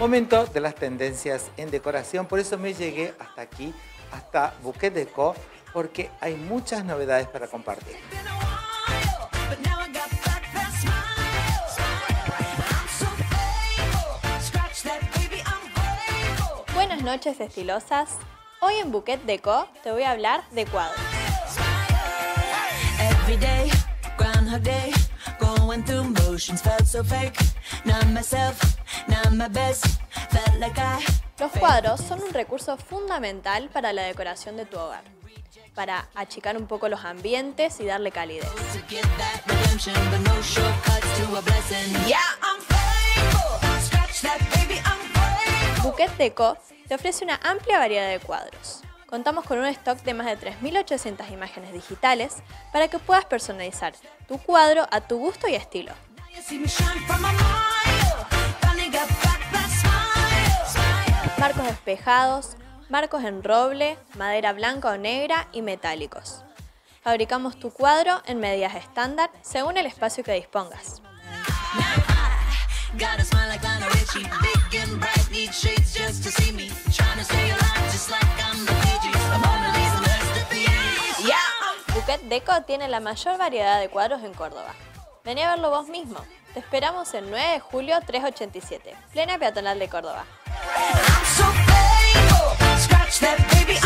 Momento de las tendencias en decoración, por eso me llegué hasta aquí, hasta Bouquet Deco, porque hay muchas novedades para compartir. Buenas noches estilosas, hoy en Bouquet Deco te voy a hablar de cuadros. Los cuadros son un recurso fundamental para la decoración de tu hogar, para achicar un poco los ambientes y darle calidez. Bouquet Deco te ofrece una amplia variedad de cuadros. Contamos con un stock de más de 3.800 imágenes digitales para que puedas personalizar tu cuadro a tu gusto y estilo. Marcos despejados, marcos en roble, madera blanca o negra y metálicos. Fabricamos tu cuadro en medidas estándar según el espacio que dispongas. Bouquet Deco tiene la mayor variedad de cuadros en Córdoba. Vení a verlo vos mismo. Te esperamos el 9 de julio 387, plena peatonal de Córdoba. I'm so thankful. Scratch that, baby.